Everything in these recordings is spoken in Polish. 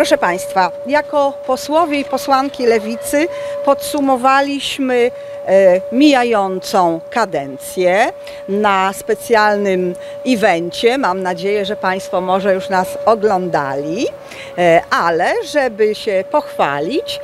Proszę Państwa, jako posłowie i posłanki Lewicy podsumowaliśmy e, mijającą kadencję na specjalnym evencie. Mam nadzieję, że Państwo może już nas oglądali, e, ale żeby się pochwalić,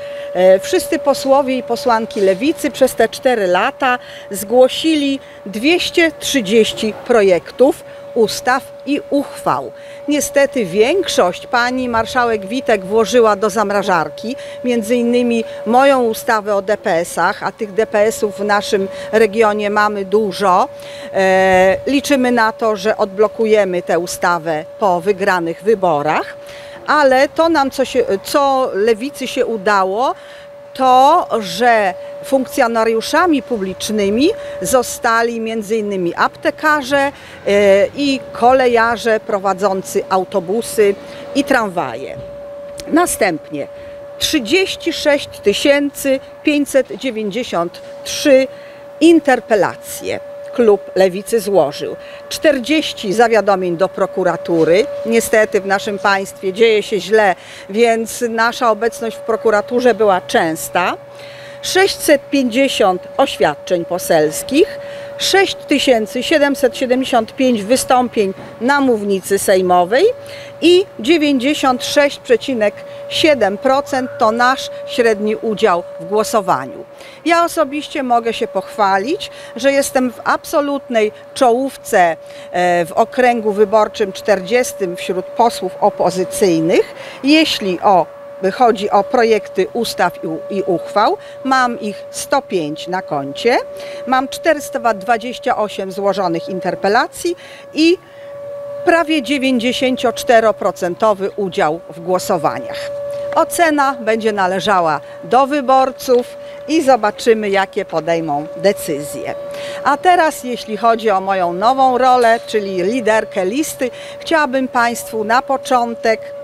wszyscy posłowie i posłanki Lewicy przez te 4 lata zgłosili 230 projektów ustaw i uchwał. Niestety większość pani marszałek Witek włożyła do zamrażarki, między innymi moją ustawę o DPS-ach, a tych DPS-ów w naszym regionie mamy dużo. E, liczymy na to, że odblokujemy tę ustawę po wygranych wyborach, ale to nam, co, się, co lewicy się udało, to, że funkcjonariuszami publicznymi zostali m.in. aptekarze e, i kolejarze prowadzący autobusy i tramwaje. Następnie 36 593 interpelacje klub Lewicy złożył. 40 zawiadomień do prokuratury. Niestety w naszym państwie dzieje się źle, więc nasza obecność w prokuraturze była częsta. 650 oświadczeń poselskich, 6775 wystąpień na mównicy sejmowej i 96,7% to nasz średni udział w głosowaniu. Ja osobiście mogę się pochwalić, że jestem w absolutnej czołówce e, w okręgu wyborczym 40 wśród posłów opozycyjnych, jeśli o chodzi o projekty ustaw i, uchwał. Mam ich 105 na koncie. Mam 428 złożonych interpelacji i prawie 94% udział w głosowaniach. Ocena będzie należała do wyborców i zobaczymy, jakie podejmą decyzje. A teraz, jeśli chodzi o moją nową rolę, czyli liderkę listy, chciałabym Państwu na początek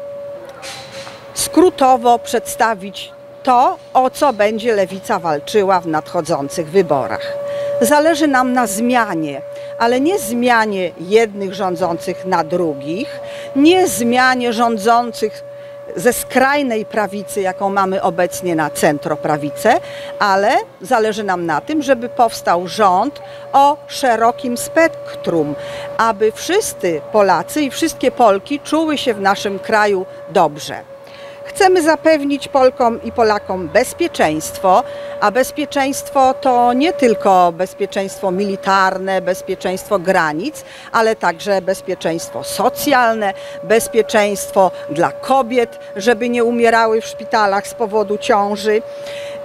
skrótowo przedstawić to, o co będzie lewica walczyła w nadchodzących wyborach. Zależy nam na zmianie, ale nie zmianie jednych rządzących na drugich, nie zmianie rządzących ze skrajnej prawicy, jaką mamy obecnie na centroprawicę, ale zależy nam na tym, żeby powstał rząd o szerokim spektrum, aby wszyscy Polacy i wszystkie Polki czuły się w naszym kraju dobrze. Chcemy zapewnić Polkom i Polakom bezpieczeństwo, a bezpieczeństwo to nie tylko bezpieczeństwo militarne, bezpieczeństwo granic, ale także bezpieczeństwo socjalne, bezpieczeństwo dla kobiet, żeby nie umierały w szpitalach z powodu ciąży.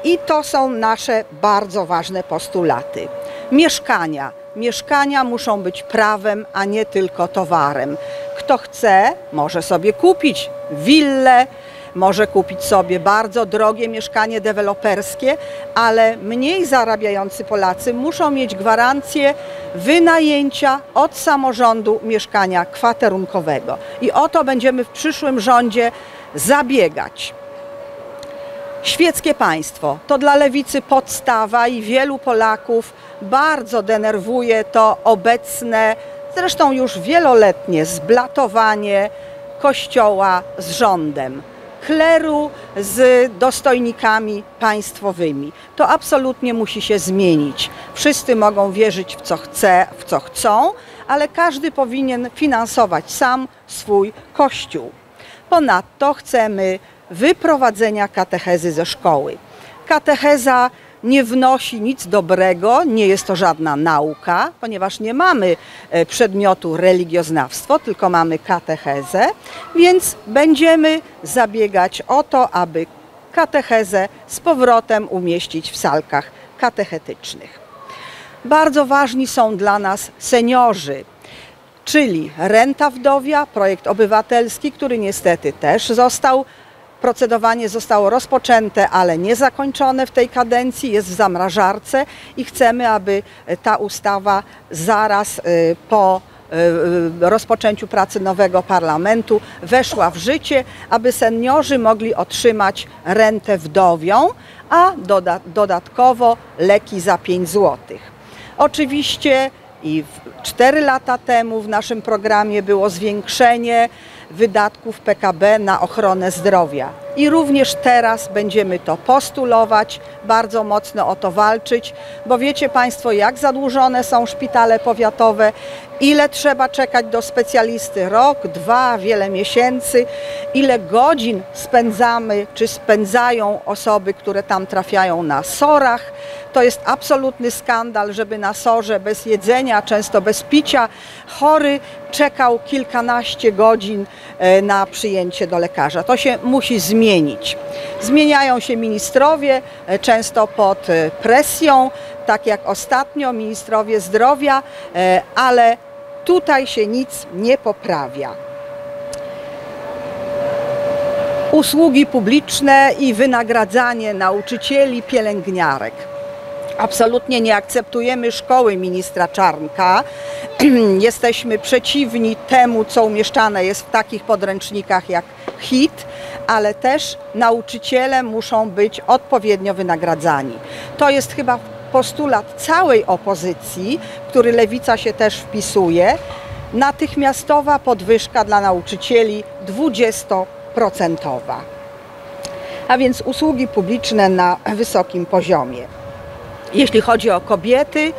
I to są nasze bardzo ważne postulaty. Mieszkania. Mieszkania muszą być prawem, a nie tylko towarem. Kto chce, może sobie kupić willę, może kupić sobie bardzo drogie mieszkanie deweloperskie, ale mniej zarabiający Polacy muszą mieć gwarancję wynajęcia od samorządu mieszkania kwaterunkowego. I o to będziemy w przyszłym rządzie zabiegać. Świeckie państwo to dla lewicy podstawa i wielu Polaków bardzo denerwuje to obecne, zresztą już wieloletnie zblatowanie Kościoła z rządem kleru z dostojnikami państwowymi. To absolutnie musi się zmienić. Wszyscy mogą wierzyć w co chce, w co chcą, ale każdy powinien finansować sam swój kościół. Ponadto chcemy wyprowadzenia katechezy ze szkoły. Katecheza nie wnosi nic dobrego, nie jest to żadna nauka, ponieważ nie mamy e, przedmiotu religioznawstwo, tylko mamy katechezę, więc będziemy zabiegać o to, aby katechezę z powrotem umieścić w salkach katechetycznych. Bardzo ważni są dla nas seniorzy, czyli renta wdowia, projekt obywatelski, który niestety też został Procedowanie zostało rozpoczęte, ale nie zakończone w tej kadencji, jest w zamrażarce i chcemy, aby ta ustawa zaraz y, po y, rozpoczęciu pracy nowego parlamentu weszła w życie, aby seniorzy mogli otrzymać rentę wdowią, a doda dodatkowo leki za 5 zł. Oczywiście i 4 lata temu w naszym programie było zwiększenie wydatków PKB na ochronę zdrowia. I również teraz będziemy to postulować, bardzo mocno o to walczyć, bo wiecie Państwo, jak zadłużone są szpitale powiatowe, ile trzeba czekać do specjalisty rok, dwa, wiele miesięcy, ile godzin spędzamy czy spędzają osoby, które tam trafiają na sorach. To jest absolutny skandal, żeby na sorze bez jedzenia, często bez picia, chory czekał kilkanaście godzin e, na przyjęcie do lekarza. To się musi zmienić. Zmieniają się ministrowie, e, często pod e, presją, tak jak ostatnio ministrowie zdrowia, e, ale tutaj się nic nie poprawia. Usługi publiczne i wynagradzanie nauczycieli, pielęgniarek. Absolutnie nie akceptujemy szkoły ministra Czarnka. Jesteśmy przeciwni temu, co umieszczane jest w takich podręcznikach jak HIT, ale też nauczyciele muszą być odpowiednio wynagradzani. To jest chyba postulat całej opozycji, który lewica się też wpisuje. Natychmiastowa podwyżka dla nauczycieli 20%. A więc usługi publiczne na wysokim poziomie. Jeśli chodzi o kobiety,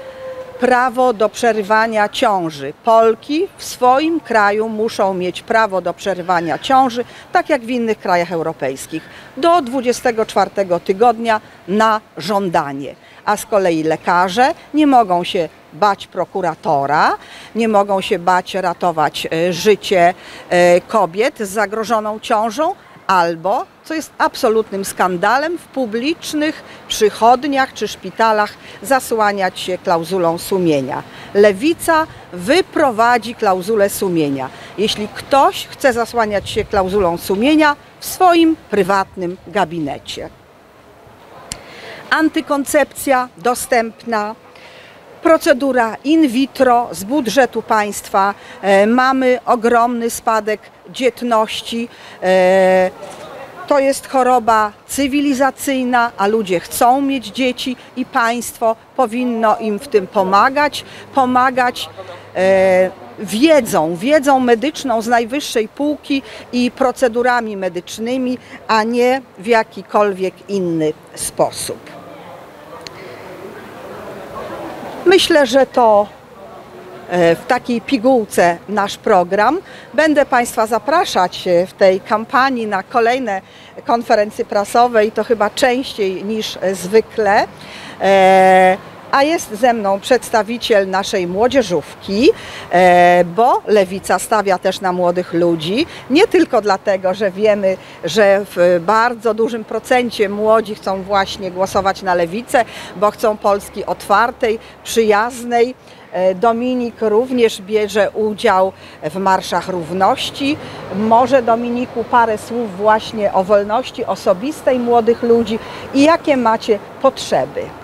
prawo do przerywania ciąży. Polki w swoim kraju muszą mieć prawo do przerywania ciąży, tak jak w innych krajach europejskich, do 24 tygodnia na żądanie. A z kolei lekarze nie mogą się bać prokuratora, nie mogą się bać ratować e, życie e, kobiet z zagrożoną ciążą, albo, co jest absolutnym skandalem, w publicznych przychodniach czy szpitalach zasłaniać się klauzulą sumienia. Lewica wyprowadzi klauzulę sumienia. Jeśli ktoś chce zasłaniać się klauzulą sumienia w swoim prywatnym gabinecie. Antykoncepcja dostępna, procedura in vitro z budżetu państwa. E, mamy ogromny spadek dzietności. E, to jest choroba cywilizacyjna, a ludzie chcą mieć dzieci i państwo powinno im w tym pomagać. Pomagać e, wiedzą, wiedzą medyczną z najwyższej półki i procedurami medycznymi, a nie w jakikolwiek inny sposób. Myślę, że to e, w takiej pigułce nasz program. Będę Państwa zapraszać e, w tej kampanii na kolejne konferencje prasowe i to chyba częściej niż zwykle. A jest ze mną przedstawiciel naszej młodzieżówki, e, bo Lewica stawia też na młodych ludzi. Nie tylko dlatego, że wiemy, że w bardzo dużym procencie młodzi chcą właśnie głosować na Lewicę, bo chcą Polski otwartej, przyjaznej. E, Dominik również bierze udział w marszach równości. Może Dominiku parę słów właśnie o wolności osobistej młodych ludzi i jakie macie potrzeby?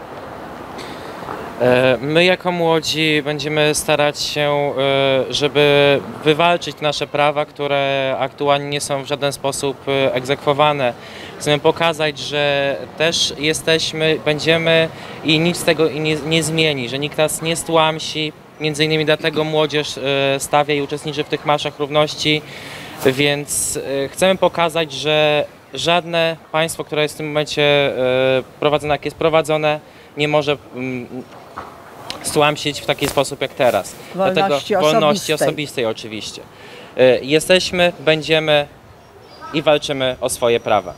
E, My jako młodzi będziemy starać się, e, żeby wywalczyć nasze prawa, które aktualnie nie są w żaden sposób e, egzekwowane. Chcemy pokazać, że też jesteśmy, będziemy i nic z tego nie, nie zmieni, że nikt nas nie stłamsi. Między innymi dlatego młodzież stawia i uczestniczy w tych marszach równości, więc chcemy pokazać, że żadne państwo, które jest w tym momencie prowadzone, jak jest prowadzone, nie może stłamsić w taki sposób jak teraz. Wolności wolności osobistej. osobistej oczywiście. Y, Jesteśmy, będziemy i walczymy o swoje prawa.